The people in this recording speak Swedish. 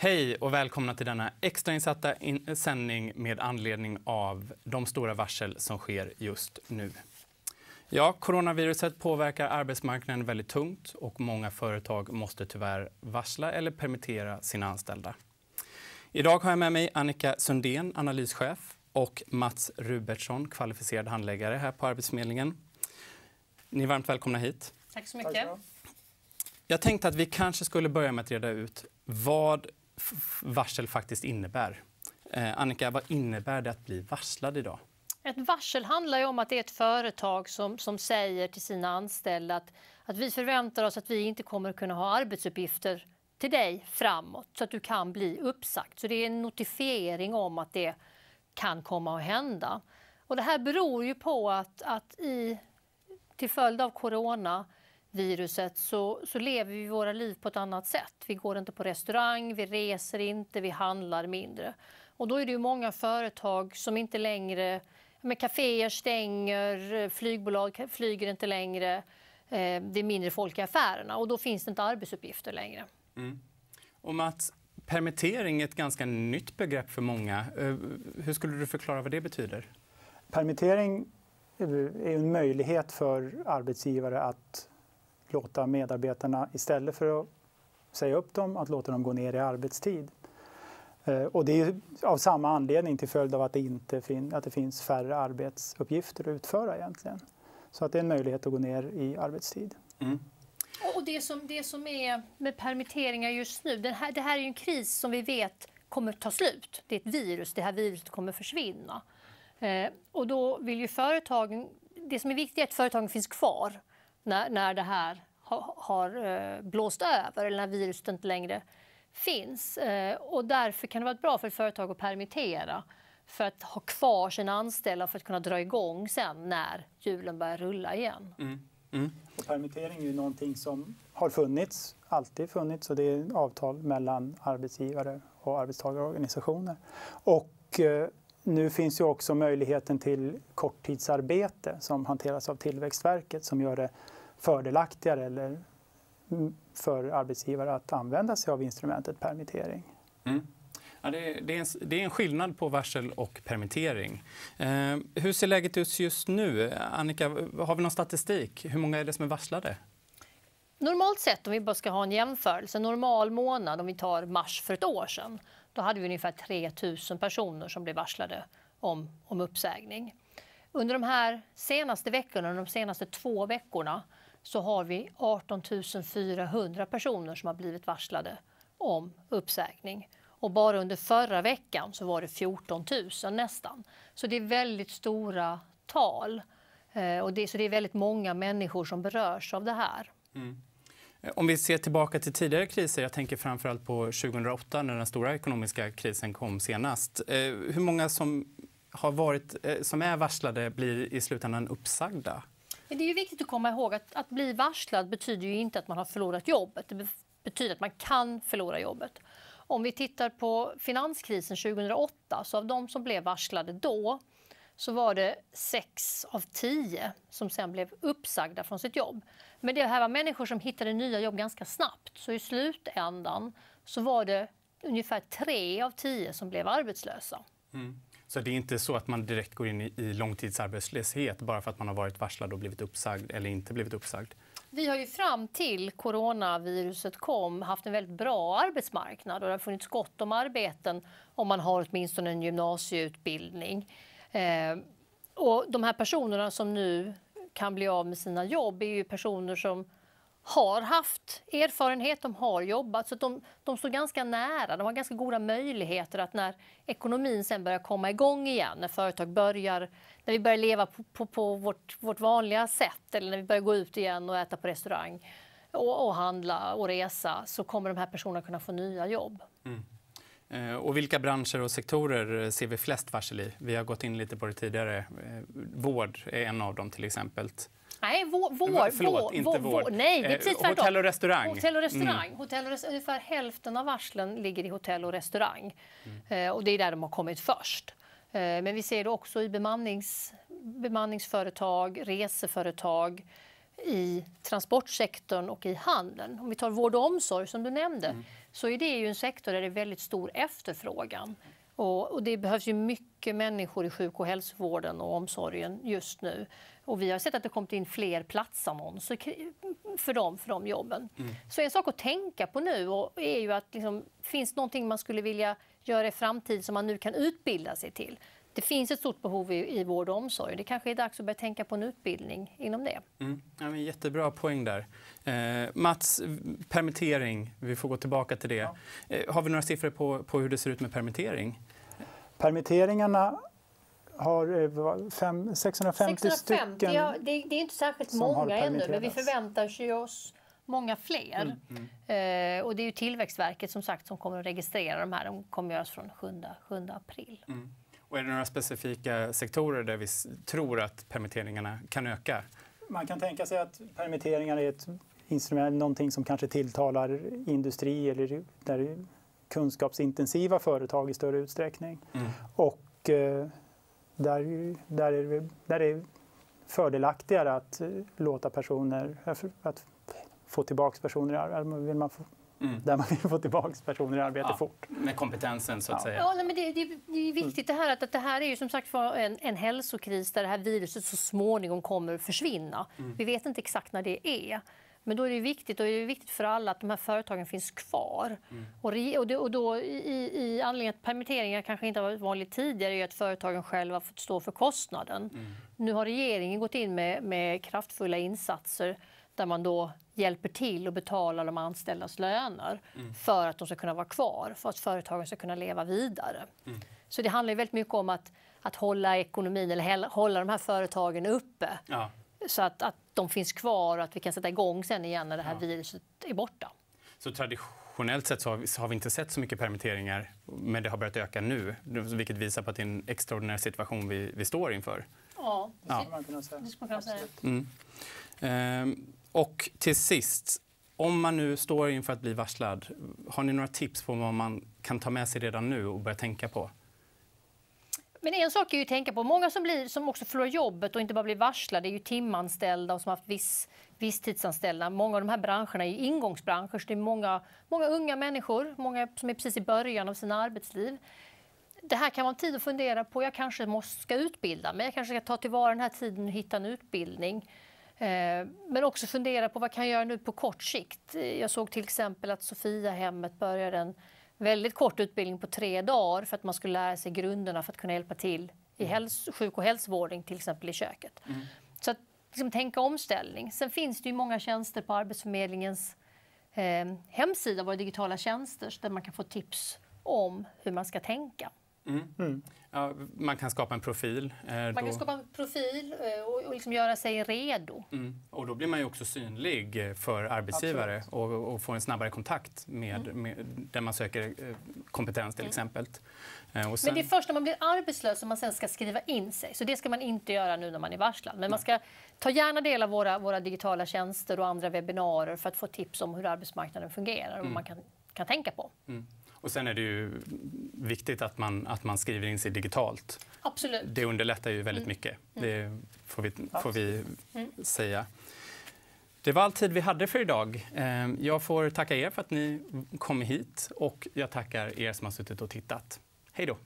Hej och välkomna till denna extrainsatta in sändning med anledning av de stora varsel som sker just nu. Ja, coronaviruset påverkar arbetsmarknaden väldigt tungt och många företag måste tyvärr varsla eller permittera sina anställda. Idag har jag med mig Annika Sundén, analyschef och Mats Rubertsson, kvalificerad handläggare här på Arbetsförmedlingen. Ni är varmt välkomna hit. Tack så mycket. Jag tänkte att vi kanske skulle börja med att reda ut vad varsel faktiskt innebär. Eh, Annika, vad innebär det att bli varslad idag? Ett varsel handlar om att det är ett företag som, som säger till sina anställda att, att vi förväntar oss att vi inte kommer att kunna ha arbetsuppgifter till dig framåt så att du kan bli uppsagt. Så det är en notifiering om att det kan komma att hända. Och det här beror ju på att, att i, till följd av corona viruset så, så lever vi våra liv på ett annat sätt. Vi går inte på restaurang, vi reser inte, vi handlar mindre. Och då är det ju många företag som inte längre... Men kaféer stänger, flygbolag flyger inte längre. Eh, det är mindre folk i affärerna och då finns det inte arbetsuppgifter längre. Mm. Och Mats, permittering är ett ganska nytt begrepp för många. Eh, hur skulle du förklara vad det betyder? Permittering är en möjlighet för arbetsgivare att låta medarbetarna, istället för att säga upp dem, att låta dem gå ner i arbetstid. Eh, och det är av samma anledning till följd av att det, inte fin att det finns färre arbetsuppgifter att utföra egentligen. Så att det är en möjlighet att gå ner i arbetstid. Mm. Och det som, det som är med permitteringar just nu, det här, det här är en kris som vi vet kommer ta slut. Det är ett virus, det här viruset kommer försvinna. Eh, och då vill ju företagen, det som är viktigt är att företagen finns kvar när, när det här har, har eh, blåst över eller när viruset inte längre finns. Eh, och därför kan det vara bra för ett företag att permittera för att ha kvar sina anställda för att kunna dra igång sen när hjulen börjar rulla igen. Mm. Mm. Och permittering är ju någonting som har funnits, alltid funnits och det är avtal mellan arbetsgivare och arbetstagarorganisationer. Och eh, nu finns ju också möjligheten till korttidsarbete som hanteras av Tillväxtverket som gör det fördelaktigare eller för arbetsgivare att använda sig av instrumentet permittering. Mm. Ja, det, är, det, är en, det, är en, skillnad på varsel och permittering. Eh, hur ser läget ut just nu? Annika, har vi någon statistik? Hur många är det som är varslade? Normalt sett, om vi bara ska ha en jämförelse, normal månad om vi tar mars för ett år sedan, då hade vi ungefär 3 000 personer som blev varslade om, om uppsägning. Under de här senaste veckorna, de senaste två veckorna, så har vi 18 400 personer som har blivit varslade om uppsägning. Och bara under förra veckan så var det 14 000 nästan. Så det är väldigt stora tal. Eh, och det, så det är väldigt många människor som berörs av det här. Mm. Eh, om vi ser tillbaka till tidigare kriser, jag tänker framförallt på 2008 när den stora ekonomiska krisen kom senast. Eh, hur många som, har varit, som är varslade blir i slutändan uppsagda? Det är ju viktigt att komma ihåg att, att bli varslad betyder ju inte att man har förlorat jobbet. Det betyder att man kan förlora jobbet. Om vi tittar på finanskrisen 2008, så av de som blev varslade då så var det sex av tio som sen blev uppsagda från sitt jobb. Men det här var människor som hittade nya jobb ganska snabbt. Så i slutändan så var det ungefär tre av tio som blev arbetslösa. Mm. Så det är inte så att man direkt går in i långtidsarbetslöshet bara för att man har varit varslad och blivit uppsagd eller inte blivit uppsagd? Vi har ju fram till coronaviruset kom haft en väldigt bra arbetsmarknad och det har funnits gott om arbeten om man har åtminstone en gymnasieutbildning. Eh, och de här personerna som nu kan bli av med sina jobb är ju personer som har haft erfarenhet, de har jobbat. Så de, de står ganska nära. De har ganska goda möjligheter att när ekonomin sen börjar komma igång igen, när företag börjar, när vi börjar leva på, på, på vårt, vårt vanliga sätt eller när vi börjar gå ut igen och äta på restaurang och, och handla och resa så kommer de här personerna kunna få nya jobb. Mm. Eh, och vilka branscher och sektorer eh, ser vi flest varsel i? Vi har gått in lite på det tidigare. Eh, vård är en av dem till exempel. Nej, vår, vår, Förlåt, vår, inte vård. Nej, det är precis tvärtom. Hotell och restaurang. Hotell och restaurang. Mm. Hotell och restaurang. Ungefär hälften av varslen ligger i hotell och restaurang. Mm. Eh, och det är där de har kommit först. Eh, men vi ser det också i bemannings, bemanningsföretag, reseföretag, i transportsektorn och i handeln. Om vi tar vård och omsorg som du nämnde mm. så är det ju en sektor där det är väldigt stor efterfrågan. Och, och, det behövs ju mycket människor i sjuk och hälsovården och omsorgen just nu. Och vi har sett att det kommit in fler platsannonser för dem, för de jobben. Mm. Så en sak att tänka på nu är ju att liksom, finns det någonting man skulle vilja göra i framtiden som man nu kan utbilda sig till? Det finns ett stort behov i, i vård och omsorg. Det kanske är dags att börja tänka på en utbildning inom det. Mm. Ja, men jättebra poäng där. Eh, Mats, permittering, vi får gå tillbaka till det. Ja. Eh, har vi några siffror på, på hur det ser ut med permittering? Permitteringarna har eh, fem, 650, 650 stycken. Ja, det, det, är inte särskilt många ännu, men vi förväntar oss många fler. Mm, mm. Eh, och det är ju Tillväxtverket som sagt som kommer att registrera de här. De kommer att göras från 7, 7 april. Mm. Och är det några specifika sektorer där vi tror att permitteringarna kan öka? Man kan tänka sig att permitteringar är ett instrument, någonting som kanske tilltalar industri eller där kunskapsintensiva företag i större utsträckning. Mm. Och eh, där, där, är det, där är fördelaktigare att eh, låta personer, att få tillbaka personer i arbete. Vill man få, Mm. Där man vill få tillbaka personer i arbete ja, fort. Med kompetensen så att ja. säga. Ja, men det, det, det är viktigt det här att, att det här är ju som sagt en, en hälsokris där det här viruset så småningom kommer försvinna. Mm. Vi vet inte exakt när det är. Men då är det viktigt, och är det viktigt för alla att de här företagen finns kvar. Mm. Och, re, och, det, och då i, i anledning att permitteringar kanske inte har varit vanligt tidigare är att företagen själva har fått stå för kostnaden. Mm. Nu har regeringen gått in med, med kraftfulla insatser där man då hjälper till och betalar de anställdas löner mm. för att de ska kunna vara kvar, för att företagen ska kunna leva vidare. Mm. Så det handlar väldigt mycket om att, att hålla ekonomin eller hålla de här företagen uppe. Ja. Så att, att de finns kvar och att vi kan sätta igång sen igen när det här ja. viruset är borta. Så traditionellt sett så har, vi, så har vi inte sett så mycket permitteringar men det har börjat öka nu, vilket visar på att det är en extraordinär situation vi, vi står inför. Ja, det skulle man kunna säga. Man säga. Mm. Ehm, och till sist, om man nu står inför att bli varslad, har ni några tips på vad man kan ta med sig redan nu och börja tänka på? Men en sak är ju att tänka på, många som, blir, som också förlorar jobbet och inte bara blir varslade är ju timanställda och som har haft viss, visstidsanställda. Många av de här branscherna är ingångsbranscher, så det är många, många unga människor, många som är precis i början av sina arbetsliv. Det här kan vara en tid att fundera på. Jag kanske måste, ska utbilda mig, jag kanske ska ta tillvara den här tiden och hitta en utbildning. Eh, men också fundera på vad kan jag göra nu på kort sikt. Jag såg till exempel att Sofiahemmet började en väldigt kort utbildning på tre dagar för att man skulle lära sig grunderna för att kunna hjälpa till i mm. häls sjuk och hälsovården, till exempel i köket. Mm. Så att liksom, tänka omställning. Sen finns det ju många tjänster på Arbetsförmedlingens eh, hemsida, våra digitala tjänster, där man kan få tips om hur man ska tänka. Mm. mm. Ja, man kan skapa en profil. Eh, man då... kan skapa en profil eh, och, och liksom göra sig redo. Mm. Och då blir man ju också synlig eh, för arbetsgivare och, och, får en snabbare kontakt med, mm. med där man söker eh, kompetens till mm. exempel. Eh, sen... Men det är först när man blir arbetslös som man sen ska skriva in sig. Så det ska man inte göra nu när man är varslad. Men man ska ta gärna del av våra, våra digitala tjänster och andra webbinarier för att få tips om hur arbetsmarknaden fungerar och vad man kan, kan tänka på. Och sen är det ju viktigt att man, att man skriver in sig digitalt. Absolut. Det underlättar ju väldigt mm. mycket. Mm. Det får vi, får vi mm. säga. Det var all tid vi hade för idag. Ehm, jag får tacka er för att ni kom hit och jag tackar er som har suttit och tittat. Hej då!